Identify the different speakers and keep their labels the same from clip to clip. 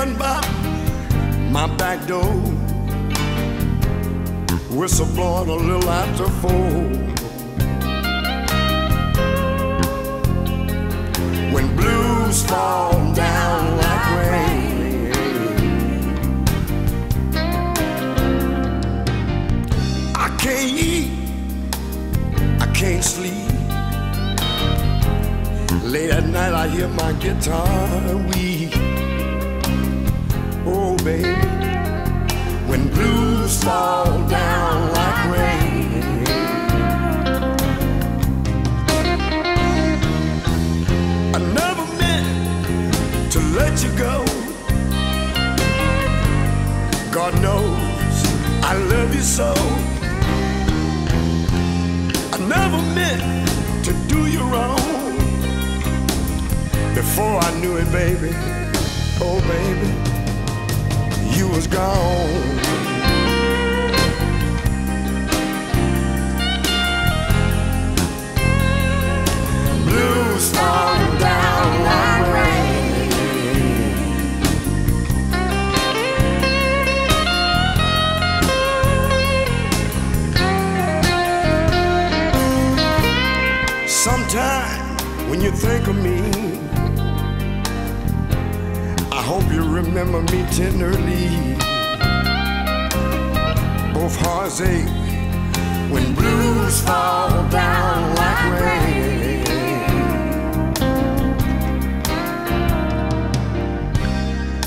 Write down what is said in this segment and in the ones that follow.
Speaker 1: run by my back door. Whistle blowing a little after four. When blues fall down like rain, I can't eat, I can't sleep. Late at night, I hear my guitar weep. Oh, baby, when blues fall down like rain. I never meant to let you go. God knows I love you so. I never meant to do you wrong. Before I knew it, baby, oh baby, you was gone. Blues fall down like rain. Sometime when you think of me, you remember me tenderly. Both hearts ache when blues fall down like rain.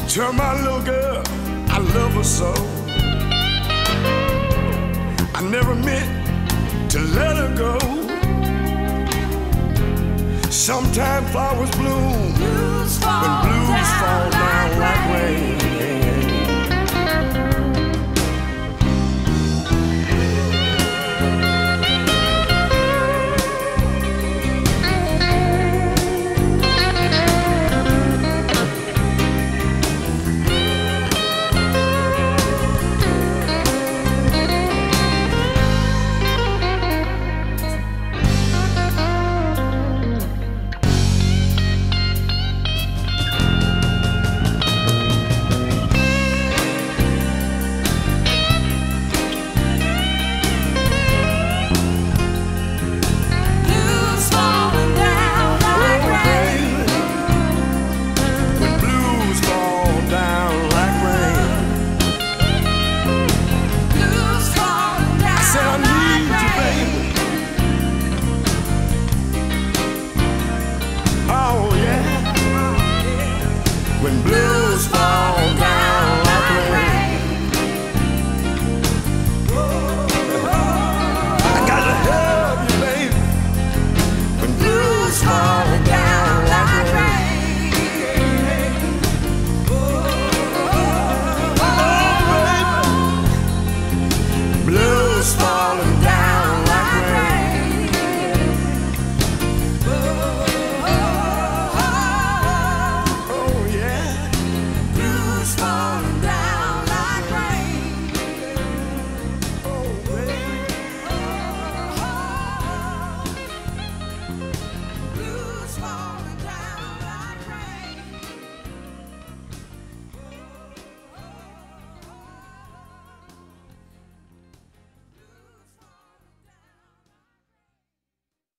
Speaker 1: Tell my little girl I love her so. I never meant to let her go. Sometimes flowers bloom
Speaker 2: Blues
Speaker 1: when blues fall down like
Speaker 2: rain.